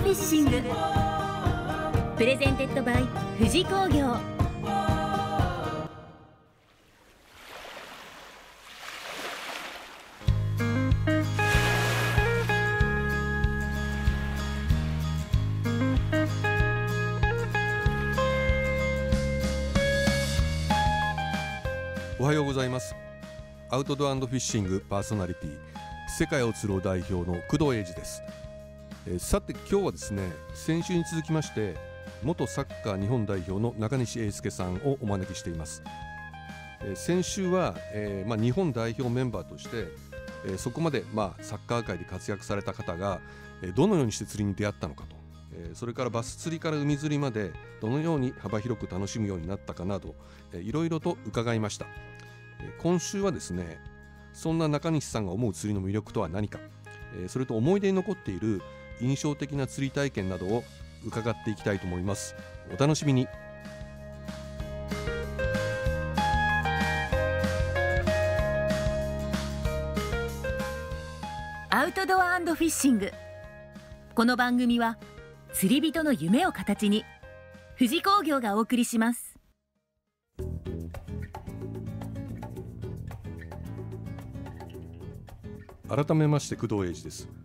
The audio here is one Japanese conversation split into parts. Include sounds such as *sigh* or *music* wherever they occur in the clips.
フィッシング。 Presented by 富士工業。おはようございます。アウトドアフィッシングパーソナリティ世界を釣ろう代表の工藤英二です、えーさて今日はですね先週に続きまして元サッカー日本代表の中西英介さんをお招きしています、えー先週は、えーまあ、日本代表メンバーとして、えーそこまで、まあ、サッカー界で活躍された方が、えーどのようにして釣りに出会ったのかと、えーそれからバス釣りから海釣りまでどのように幅広く楽しむようになったかなど、えーいろいろと伺いました。えー今週はですねそんな中西さんが思う釣りの魅力とは何か、えーそれと思い出に残っている印象的な釣り体験などを伺っていきたいと思います。お楽しみに。アウトドアフィッシング。この番組は釣り人の夢を形に富士工業がお送りします。改めまして工藤英二です、えー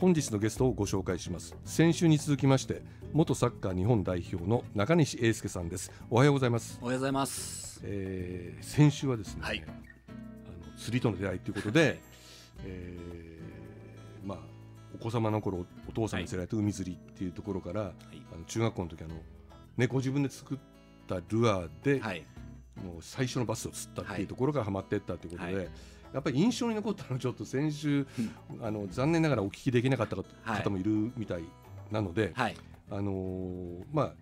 本日のゲストをご紹介します。先週に続きまして元サッカー日本代表の中西英介さんです。おはようございます、おはようございます。えー先週はですね、はい。あの釣りとの出会いということで、えーまあお子様の頃お父さんに連れられた海釣りっていうところから、い。あの中学校の時あの猫自分で作ったルアーで、はい。もう最初のバスを釣ったってはいいうところからハマっていったということで、はいやっぱり印象に残ったのはちょっと先週あの残念ながらお聞きできなかった方もいるみたいなので、はい。あのーまあ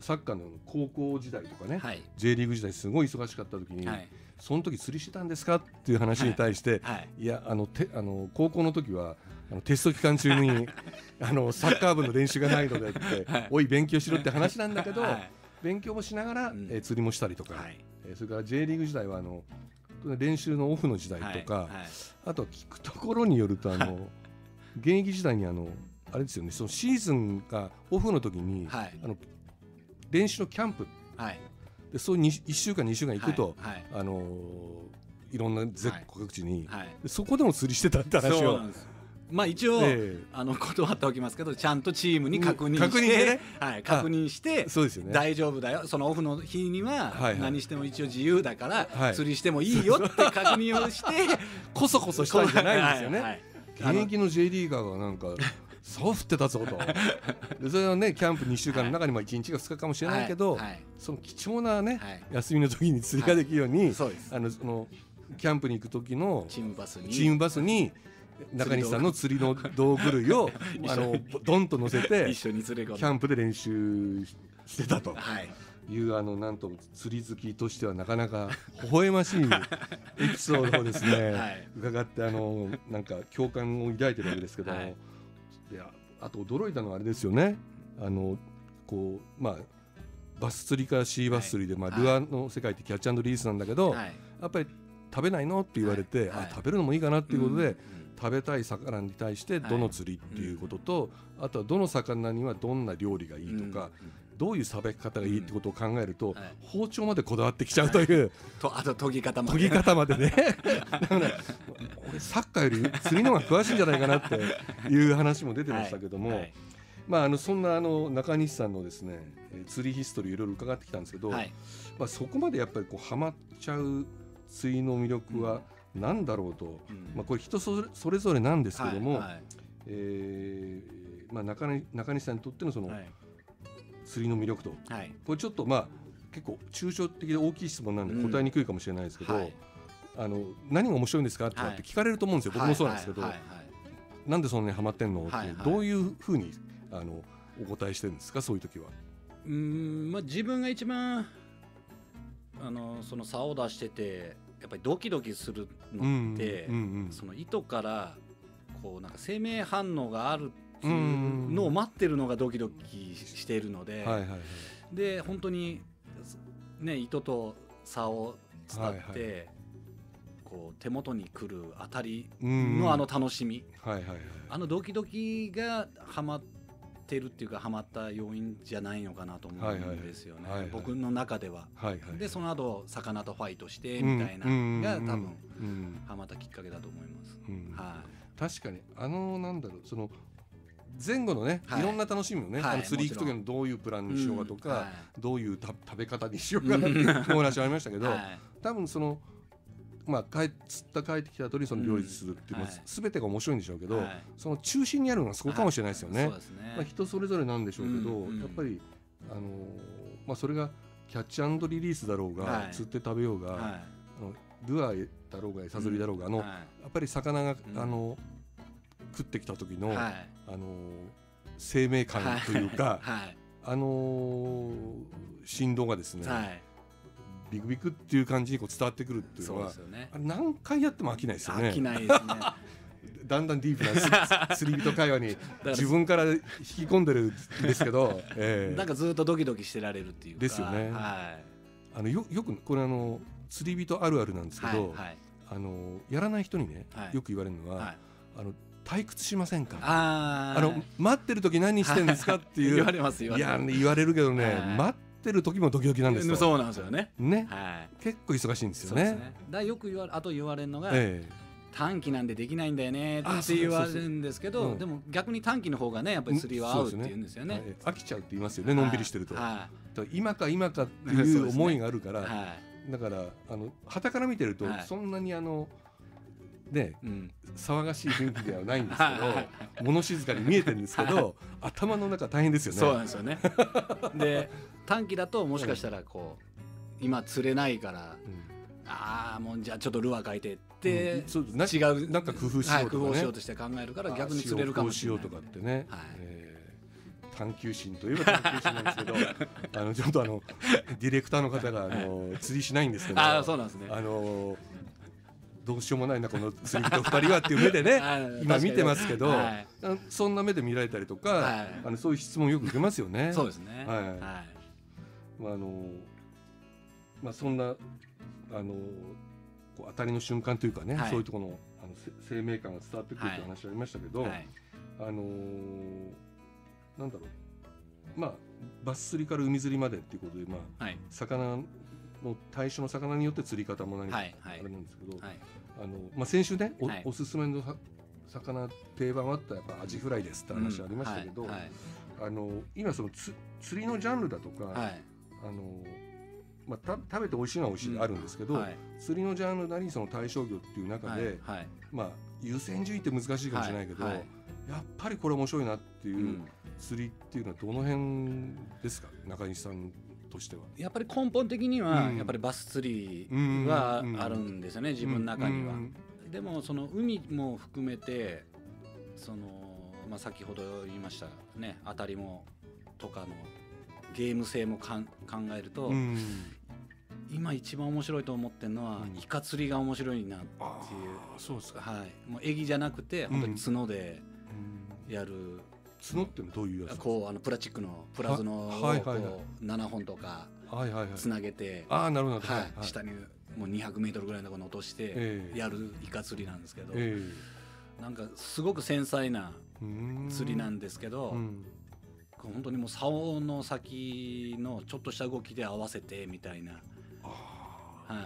サッカーの高校時代とかね、はい。J リーグ時代すごい忙しかった時に、はい。その時釣りしてたんですかっていう話に対して、はい。い、やあのてあの高校の時はあのテスト期間中に *laughs* あのサッカー部の練習がないのでって、はいおい勉強しろって話なんだけど、はい勉強もしながら、うんえー釣りもしたりとか、はい。えーそれから J リーグ時代はあの練習のオフの時代とか、はい。あとは聞くところによるとあの現役時代にあのあれですよねそのシーズンがオフの時に、はいあの練習のキャンプはい。でそういう1週間2週間行くと、はい。あのーいろんな全国各地に、はい。でそこでも釣りしてたって話を。まあ一応、えあの断っておきますけどちゃんとチームに確認して,、うん確認ね。はい、確認してそうですよね。大丈夫だよ。そのオフの日には何しても一応自由だから、はい。釣りしてもいいよって確認をして *laughs* こそこそしたんじゃないんですよね、はいはい。現役の J リーガーがなんかそう振ってたぞとでそれはねキャンプ2週間の中にまあ1日か2日かもしれないけど、はいはい。その貴重なね、はい。休みの時に釣りができるように、あのそのキャンプに行く時のチームバスに。チームバスに中西さんの釣りの道具類を *laughs* あのドンと乗せてキャンプで練習してたと。はい。いうあのなんとも釣り好きとしてはなかなか微笑ましい *laughs* エピソードをですね、はい。伺ってあのなんか共感を抱いてるわけですけども、はい。あと驚いたのはあれですよね。あのこうまあバス釣りからシーバス釣りで、まあ、はい。ルアーの世界ってキャッチャンドリースなんだけど、はい。やっぱり食べないの？って言われて、あ食べるのもいいかなっていうことで、うん食べたい魚に対してどの釣りっていうことと、あとはどの魚にはどんな料理がいいとか、どういうさばき方がいいってことを考えると、はい。包丁までこだわってきちゃうという、*laughs* とあと研ぎ方も研ぎ方までね。だから俺サッカーより釣りの方が詳しいんじゃないかなっていう話も出てましたけども、まあ、あのそんなあの中西さんのですねえー釣りヒストリーいろいろ伺ってきたんですけど、はい。まあ、そこまでやっぱりこうハマっちゃう釣りの魅力は何だろうと、うん。まあ、これ人それぞれなんですけども、はいえーまあ、中西中西さんにとってのそのはい。釣りの魅力と、はい。これちょっとまあ結構抽象的で大きい質問なんでうん。答えにくいかもしれないですけど、はい。あの何が面白いんですかってはい。聞かれると思うんですよ、僕もそうなんですけど、なんでそんなにハマってんの？って、はいはい。どういうふうにあのお答えしてるんですか？そういう時は。うーんまあ自分が一番あのその差を出しててやっぱりドキドキするのって、うんうんその糸からこうなんか生命反応があるっていうのを待ってるのがドキドキしているので、はいはいはい。で本当にね糸と差を伝って、はいここう手元に来るあたりうんのあの楽しみ、はいはいはい。あのドキドキがハマってるっていうかハマった要因じゃないのかなと思うんですよね、はいはいはい。はい僕の中では。はいはい。でその後魚とファイトしてみたいなのが多分うんハマったきっかけだと思います。うんは確かにあのなんだろうその前後のね、はい。い、ろんな楽しみをね、はいあの釣り行く時のどういうプランい、にしようかとか、うん。はどういうた食べ方にしようかなっていうお話ありましたけど、い *laughs* はい。多分そのまあ帰釣った帰ってきた後にその料理するっていうのはうんはい全てが面白いんでしょうけど、はいその中心にあるのはそこかもしれないですよね。そうですね。まあ、人それぞれなんでしょうけど、うんうん。やっぱりあのーまあそれがキャッチリリースだろうが、はい。釣って食べようが、はあのルアーだろうが餌釣りだろうが、あい。のやはっぱり魚が、うん。あの食ってきた時の、いはい。あのー生命感というか、はい。あのー振動がですね、はいビクビクっていう感じにこう伝わってくるっていうのはねあ。れ何回やっても飽きないですよね飽きないですね。*laughs* だんだんディープなつ釣り人会話に自分から引き込んでるんですけど、*laughs* ええなんかずっとドキドキしてられるっていうか。ですよねはあのよよくこれあの釣り人あるあるなんですい。けど、はいはいあのやらない人にね、はいよく言われるのは、はい。あの退屈しませんか？あの待ってる時何してんですかっていう *laughs* 言われますいや。言われるけどね、はい待ってる時もドキドキなんですよ。そうなんですよね。ね。はい。結構忙しいんですよね。そうですね。だよく言われあと言われるのが、え短期なんでできないんだよねあって言われるんですけそうん。どでも逆に短期の方がねやっぱり釣りは合うって言うんですよえね。はい飽きちゃうって言いますよねのんびりしてると、はだから今か今かっていう *laughs* 思いがあるから、いはい。だからあの旗から見てると、はい。そんなにあのねうん。騒がしい雰囲気ではないんですけど物静かに見えてるんですけど頭の中大変ですよね。そうなんですよね。で短期だともしかしたらこう今釣れないからうん。ああもうじゃあちょっとルアー変えてってうん違うなんか工夫しようとかね。はい工夫しようとして考えるから逆に釣れるかもしれない。ああしようこうしようとかってね、はい。えー探求心といえば探求心なんですけど *laughs* あのちょっとあのディレクターの方があの釣りしないんですけどああそうなんですね。あのどうしようもないなこの釣り人二人はっていう目でね *laughs* はい今見てますけど、はい。あそんな目で見られたりとか、はい。あのそういう質問よく受けますよね。そうですね。はい。はい。まああのまあそんなあのこう当たりの瞬間というかね、はい。そういうところのあのせ生命感が伝わってくるって話ありましたけど、はい。あのなんだろう。まあバス釣りから海釣りまでっていうことでまあはい。魚の対象の魚によって釣り方も何か、はいはい。あれなんですけど、はい。あのまあ先週ねお,、はい。おすすめのは魚定番はあったらやっぱアジフライですって話ありましたけど、うんはい。あの今そのつ釣りのジャンルだとか、はい。はいあのまあ、た食べて美味しいのは美味しい、うん。あるんですけど、はい。釣りのジャンルなりその対象魚っていう中で、はいはい。まあ優先順位って難しいかもしれないけど、はいはい。やっぱりこれ面白いなっていううん。釣りっていうのはどの辺ですか？中西さんとしては。やっぱり根本的にはうん。やっぱりバス釣りうんはうんあるんですよね自分の中には。うんでもその海も含めてそのまあ先ほど言いましたね当たりもとかのゲーム性もかん考えるとうん今一番面白いと思ってるのはうん。イカ釣りが面白いなっていう。そうですか。はい。もうエギじゃなくて本当に角でうん。やる角ってどういうやつ。こうあのプラスチックのプラズのをこう7本とかはいはいはい。つなげてああなるほど。はい、下にもう200メートルぐらいのところに落としてええ。やるイカ釣りなんですけど、えなんかすごく繊細な釣りなんですけど、うん。本当にもう竿の先のちょっとした動きで合わせてみたいな、あは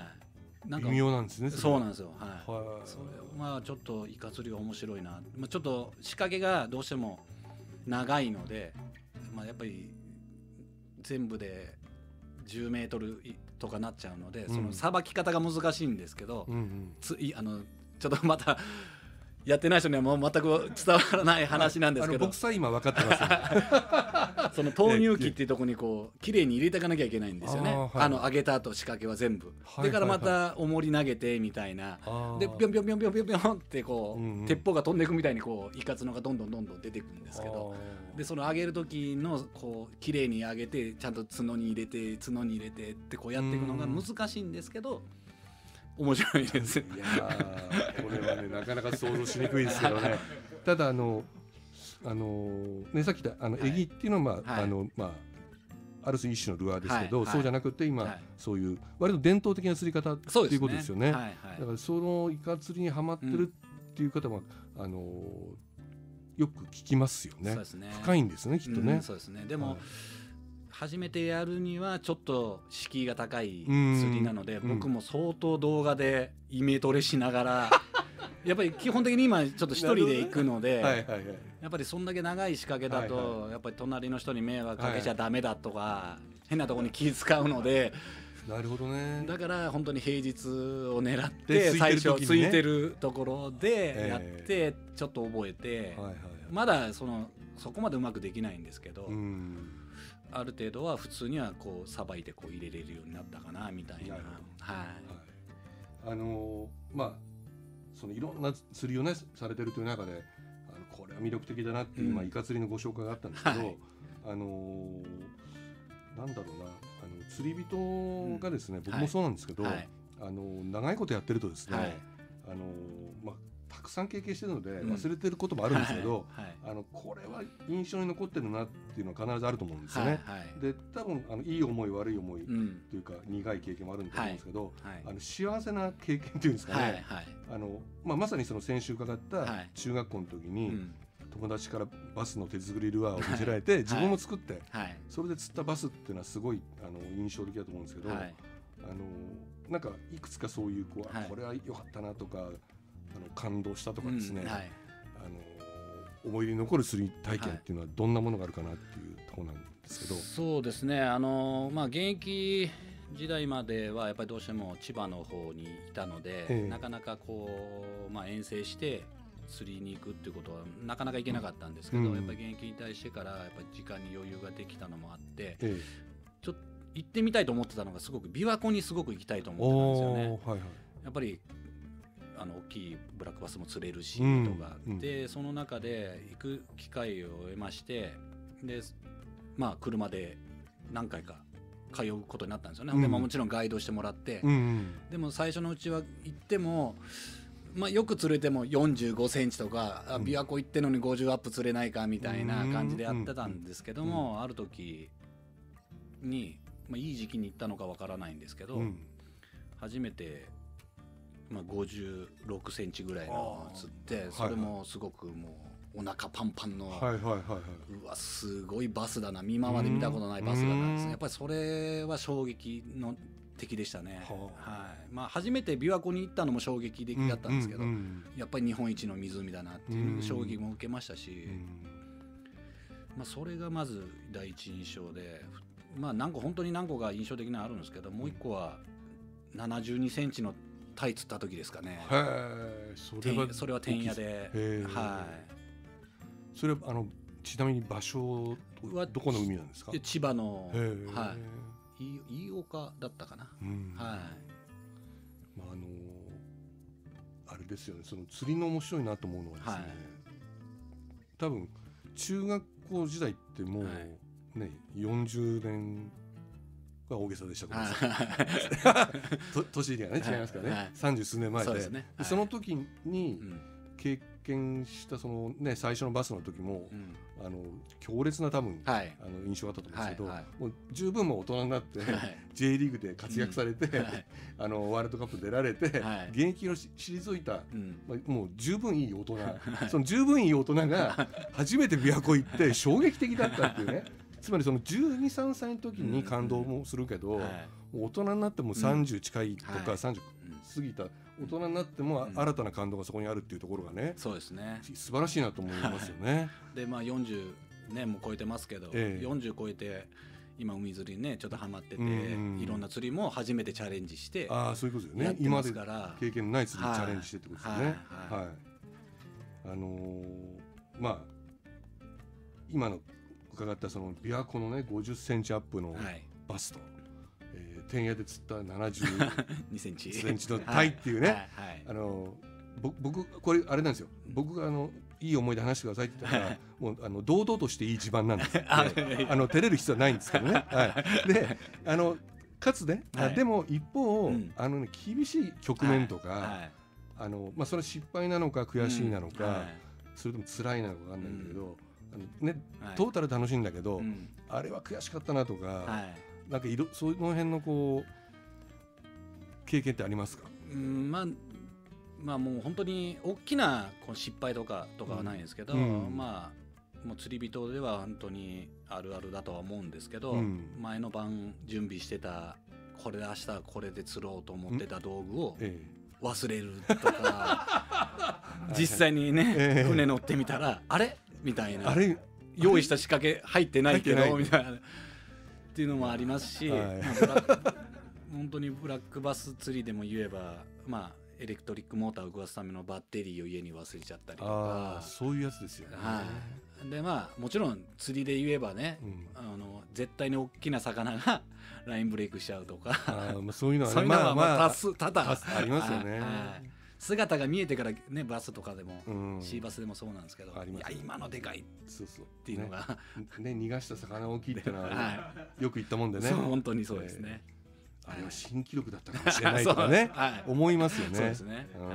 い、なんかあ微妙なんですね。そうなんですよ、はい。はい。それまあちょっとイカ釣りが面白いな、まあ、ちょっと仕掛けがどうしても長いので、まあ、やっぱり全部で10メートルとかなっちゃうので、うんそのさばき方が難しいんですけど、うんうん。ついあのちょっとまたやってない人にはもう全く伝わらない話なんですけど。あの僕さえ今分かってますよ。*laughs* その投入器っていうところにこう綺麗に入れていかなきゃいけないんですよね。あの上げた後仕掛けは全部、はいだからまた重り投げてみたいな。でピョンピョンピョンピョンピョンピョンってこう、鉄砲が飛んでいくみたいにこうイカツノがどんどんどんどん出てくるんですけどでその上げる時のこう綺麗に上げてちゃんと角に入れて角に入れてってこうやっていくのが難しいんですけど面白いです。いやーこれはねなかなか想像しにくいですけどね。*laughs* ただあのあのねさっき言ったあのはい。エギっていうのはまあ、はい。あのまあある種一種のルアーですけど、はい。はい。そうじゃなくて今、はい。そういう割と伝統的な釣り方っていうことですよね。はい。はい。だからそのイカ釣りにはまってるっていう方も、あのよく聞きますよね。ね。深いんですねきっとね。うんそうですね。でも、はい初めてやるにはちょっと敷居が高いうん釣りなのでうん。僕も相当動画でイメトレしながら *laughs* やっぱり基本的に今ちょっと一人で行くので、はいはいはい。やっぱりそんだけ長い仕掛けだと、はいやっぱり隣の人に迷惑かけちゃダメだとか、変なところに気使うのでなるほどね。だから本当に平日を狙っでて最初ついてるところでやっえてちょっと覚えて、はいはいはい。まだそのそこまでうまくできないんですけど、うんある程度は普通にはこうさばいてこう入れれるようになったかなみたいな。なはい。はい、あのーまあそのいろんな釣りをねされてるという中であのこれは魅力的だなっていう、うん。まあイカ釣りのご紹介があったんですけど、はい。あのーなんだろうなあの釣り人がですね、僕もそうなんですけど、はい。あのー長いことやってるとですね、はい。あのーまあたくさん経験してるのでうん。忘れてることもあるんですけど、はい。あのこれは印象に残ってるなっていうのは必ずあると思うんですよはい。ね。はい。で多分あのいい思い悪い思いうん。というか苦い経験もあるんだと思うんですけど、はい。あの幸せな経験っていうんですかね、あのまあ、まさにその先週伺ったはい。中学校の時うにん。友達からバスの手作りルアーを見せられて自分も作ってはい。それで釣ったバスっていうのはすごいあの印象的だと思うんですけど、はい。あのなんかいくつかそういうこう、これは良かったなとかあの感動したとかですね、うんはい。あの思い出に残る釣り体験っていうのはどんなものがあるかなっていうところなんですけど。そうですね。あのまあ現役時代まではやっぱりどうしても千葉の方にいたので、ええ。なかなかこう、まあ、遠征して釣りに行くっていうことはなかなか行けなかったんですけど、うん。やっぱり現役に対してからやっぱり時間に余裕ができたのもあってえちょっと行ってみたいと思ってたのがすごく琵琶湖にすごく行きたいとえ、思ってたんですよね。はいはい。やっぱりあの大きいブラックバスも釣れるしうんとか、でその中で行く機会を得ましてでまあ車で何回か通うことになったんですよね、うん。でももちろんガイドしてもらって、うんうん。でも最初のうちは行っても、まあ、よく釣れても4 5センチとか、あうん。琵琶湖行ってんのに50アップ釣れないかみたいな感じでやってたんですけども、ある時に、まあ、いい時期に行ったのかわからないんですけど、うん。初めて、まあ、56センチぐらいのを釣ってそれもすごくもうお腹パンパンの、はいはいはいはい。うわすごいバスだな。今まで見たことないバスだなですうん。ねやっぱりそれは衝撃の的でしたね、ははい。まあ、初めて琵琶湖に行ったのも衝撃的だったんですけど、うんうんやっぱり日本一の湖だなっていう衝撃も受けましたし、うん。まあ、それがまず第一印象で、まあ、何個本当に何個か印象的なのあるんですけどもう一個は72センチのタイ釣った時ですかね。それはてんそれは天野で。へえ、はそれはあのちなみに場所はどこの海なんですか？い、で千葉の、はい、い飯岡だったかな。うん。はまああのあれですよね。その釣りの面白いなと思うのはですね、はい。多分中学校時代ってもうはい。ね、40年が大げさでしたい。ごめんなはさい。と *laughs* 年がねはい。違いますからね、はい。三十数年前で。そね。はい。でその時にいうん。経験したそのね最初のバスの時もうん。あの強烈な多分、はい。あの印象があったと思うんですけど、はいはもう十分もう大人になって、はい。J リーグで活躍されて、はい。あのワールドカップ出られて、はい。現役をし退いた、うん。まあ、もう十分いい大人、その十分いい大人が初めて琵琶湖行って衝撃的だったっていうねつまりその1 2 3歳の時に感動もするけど、大人になっても30近いとか、はい。30うん。過ぎた大人になってもうん。新たな感動がそこにあるっていうところがね、そうですね。素晴らしいなと思いますよね。でまあ40年も超えてますけど、ええ。40超えて今海釣りにねちょっとハマってて、うんいろんな釣りも初めてチャレンジしてああそういうことですよやってまね今ますでから。経験のない釣りにチャレンジしてってことですよね。はい。はい。はい。あのーまあ今の伺ったその琵琶湖のね50センチアップのはい。バスと、えー、天野で釣った70 2 *laughs* センチ。センチのタイっていうね。はいはいあのぼ僕これあれなんですよ。僕があのいい思い出話してくださいって言ったらもうあの堂々としていい自慢なんですよ。*laughs* あの照れる必要はないんですけどね。はい、であのかつね、あはい。でも一方、うん。あのね、厳しい局面とか、はい。あのまあ、それは失敗なのか悔しいなのか、はい。それとも辛いなのか分かんないんだけど、ね、はい。トータル楽しいんだけど、うん。あれは悔しかったなとか、はい。なんかいろその辺のこう経験ってありますか、うんまあまあもう本当に大きなこう失敗とかとかはないんですけど、うん。まあもう釣り人では本当にあるあるだとは思うんですけど、うん。前の晩準備してたこれで明日これで釣ろうと思ってた道具をえ。忘れるとか *laughs* 実際にね、ええ。船乗ってみたらあれ？みたいな。えあれ用意した仕掛け入ってないけどみたいな。っていうのもありますし、はい。*laughs* 本当にブラックバス釣りでも言えばまあエレクトリックモーターを動かすためのバッテリーを家に忘れちゃったりとあか。あそういうやつですよね、はい、でまあもちろん釣りで言えばね、うん。あの絶対に大きな魚が *laughs* ラインブレイクしちゃうとか。あーまあそういうのはそうねいうのはまあまあまあ多々。ありますよね。はいはい姿が見えてからねバスとかでも、うん。シーバスでもそうなんですけど、ありますいや今のでかいっそうそうていう。のが、ねね逃がした魚大きいってのは、*laughs* はよく言ったもんでね。そう本当にそうですね、あれは新記録だったかもしれないとかね *laughs* はい。*laughs* 思いますよね。そうですね。うん。は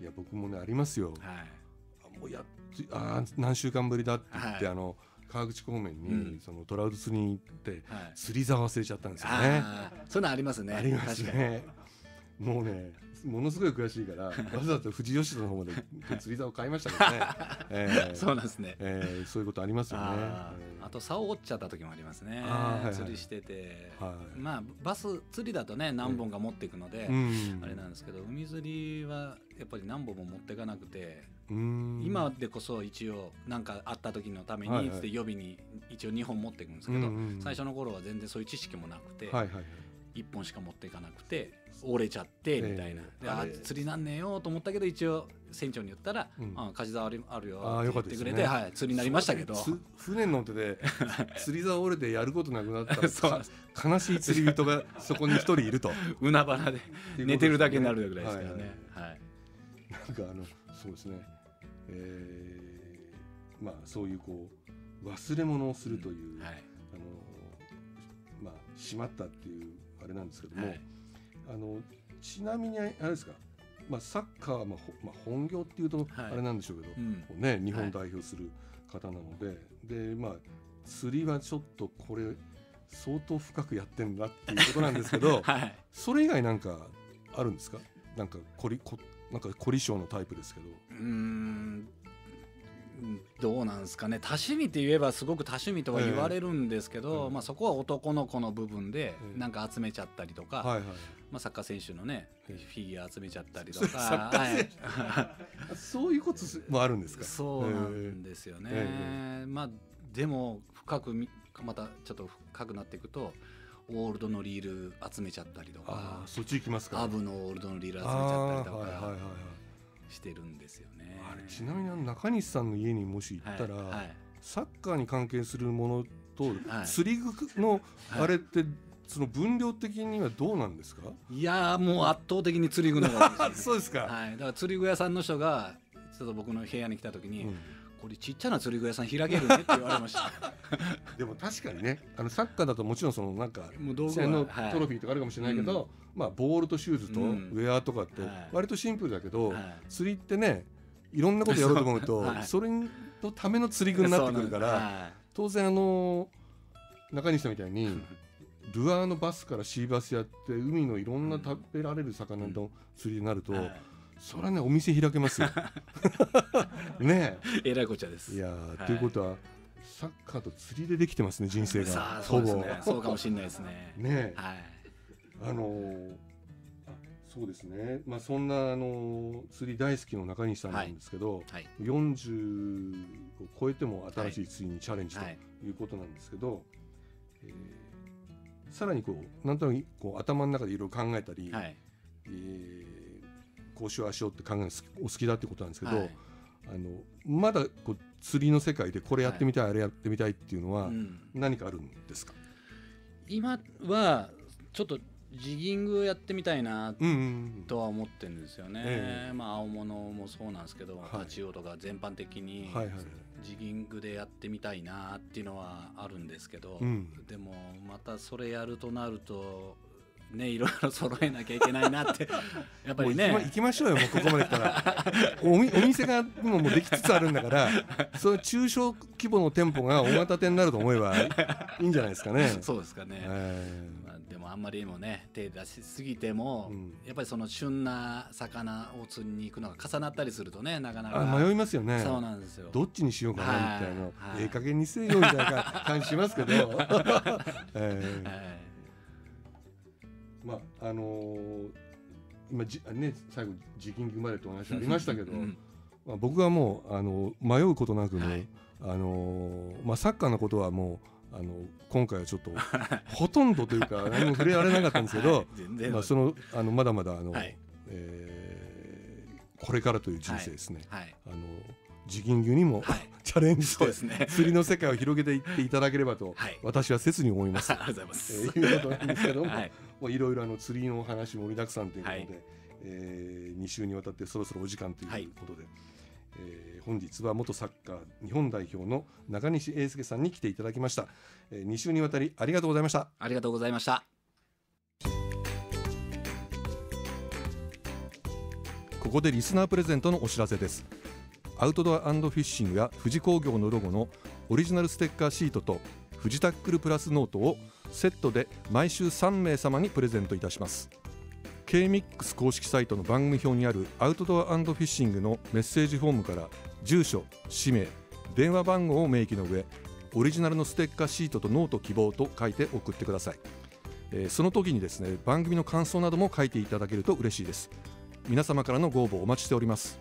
い。や僕もねありますよ。はい。あもうやっとあー何週間ぶりだって言って、はい。あの川口方面に、うん。そのトラウト釣りに行ってはい。釣り竿忘れちゃったんですよね。あーそういうのありますね。あります確かに。ねもうねものすごい悔しいから *laughs* わざわざ富士吉田の方まで釣り竿買いましたけどね、*laughs* えーそうなんですね。えーそういうことありますよね。あえーーあと竿折っちゃった時もありますね。はいはい。釣りしてて、はい。まあバス釣りだとね何本か持っていくので、うん。あれなんですけど海釣りはやっぱり何本も持っていかなくて、うん。今でこそ一応何かあった時のためにつって予備に一応2本持っていくんですけど、最初の頃は全然そういう知識もなくて、はいはいはい1本しか持っていかなくて折れちゃってみたいな、ええあれ。釣りなんねえよと思ったけど一応船長に言ったら「うん。あ貸し竿あるあるよ」って言ってくれて、ねはい、釣りになりましたけど。つ船に乗ってて *laughs* 釣り竿折れてやることなくなったら *laughs* そう。か悲しい釣り人がそこに一人いると。海原で寝てるだけになるぐらいですからね。はい。なんかあのそうですね、えーまあそういうこう忘れ物をするという、はい。あのまあしまったっていうあれなんですけども、はい。あのちなみにあれですか、まあサッカーはまあ、ほまあ、本業っていうとはい。あれなんでしょうけど、うん。こうね日本代表する方なので、でまあ釣りはちょっとこれ相当深くやってんだっていうことなんですけど *laughs* はい。それ以外なんかあるんですか？なんか凝りこなんか凝り性のタイプですけど。うーんどうなんですかね。多趣味って言えばすごく多趣味とは言われるんですけど、ええ。まあ、そこは男の子の部分でええ。なんか集めちゃったりとか、はいはいまあ、サッカー選手のねええ。フィギュア集めちゃったりとか、はそういうこともあるんですい、か？そうなんですよね、えまあでも深くみまたちょっと深くなっていくとオールドのリール集めちゃったりとあかあそっち行きますか？アブのオールドのリール集めちあゃったりとーはいはいはい。はいかしてるんですよね。あれちなみにあの中西さんの家にもし行ったら、はいはい。サッカーに関係するものと、はい。釣り具のはい。あれって、その分量的にはどうなんですか？いやーもう圧倒的に釣り具の方がね。*laughs* そうですか、はい、だから釣り具屋さんの人がちょっと僕の部屋に来た時に、うん。これちっちゃな釣り具屋さん開けるねって言われました。*laughs* でも確かにねあのサッカーだともちろんそのなんかもう道具のトロフィーとかあるかもしれないけど、まあ、ボールとシューズとうん。ウェアとかってはい。割とシンプルだけど、はい。釣りってねいろんなことやろうと思うと *laughs* それのための釣り具になってくるから、当然あの中西さんみたいに *laughs* ルアーのバスからシーバスやって海のいろんな食べられる魚の釣りになると、それはねお店開けますよ。*laughs* ねえ。らいこっちゃです。えいやということはサッカーと釣りでできてますね人生さがあそうですほぼ。ねそうかもしれないですね。ねえ。はいあのーあそうですね。まあそんなあのー釣り大好きの中西さんなんですけど、はい。40を超えても新しい釣りにチャレンジとはい。いうことなんですけど、えーさらにこうなんとなくこう頭の中でいろいろ考えたり、はい。えーこうしようああしようって考えるのお好きだってことなんですけど、はい。あのまだこう釣りの世界でこれやってみたい、あれやってみたいっていうのはうん。何かあるんですか、今はちょっとジギングやってみたいなうんうんうん。とは思ってるんですよね、ええ。まあ青物もそうなんですけど、はい。タチウオとか全般的にジギングでやってみたいなっていうのはあるんですけど、うん。でもまたそれやるとなるとねいろいろ揃えなきゃいけないなって *laughs* やっぱりね。行きましょうよもうここまで来たら。お店がもうできつつあるんだから *laughs* そういう中小規模の店舗が大型店になると思えばいいんじゃないですかね。そうですかね、でもあんまりにもね手出しすぎても、うん。やっぱりその旬な魚を釣りに行くのが重なったりするとねなかなーかあ迷いますよね。そうなんですよ。どっちにしようかなみたいな、はい。はいええ加減にせえよみたいな感じしますけど、*laughs* えーはい。まああのー今じね最後時金生まれってお話ありましたけど、うんまあ、僕はもうあの迷うことなくね、はい。あのーまあ、サッカーのことはもうあの今回はちょっと *laughs* ほとんどというか *laughs* 何も触れられなかったんですけど、はいまあ、そのあのまだまだあの、はい。えーこれからという人生ですね、はい。あの自銀牛にも、はい。*laughs* チャレンジしてね。釣りの世界を広げていっていただければと、はい。私は切に思います。ありがとうございまえす、ーいうことなんですけども、はい。もういろいろあの釣りの話盛りだくさんということで、はい。え2週にわたってそろそろお時間というはい。ことで、えー本日は元サッカー日本代表の中西英介さんに来ていただきました、え2週にわたりありがとうございました。ありがとうございました。ここでリスナープレゼントのお知らせです。アウトドアフィッシングや富士工業のロゴのオリジナルステッカーシートと富士タックルプラスノートをセットで毎週3名様にプレゼントいたします K-MIX 公式サイトの番組表にあるアウトドアフィッシングのメッセージフォームから住所、氏名、電話番号を明記の上オリジナルのステッカーシートとノート希望と書いて送ってください、えーその時にですね番組の感想なども書いていただけると嬉しいです。皆様からのご応募お待ちしております、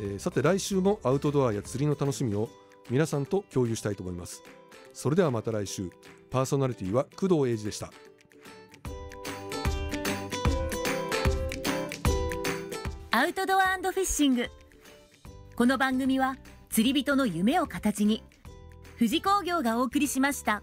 えーさて来週もアウトドアや釣りの楽しみを皆さんと共有したいと思います。それではまた来週。パーソナリティは工藤英二でした。アウトドアフィッシングこの番組は釣り人の夢を形に富士工業がお送りしました。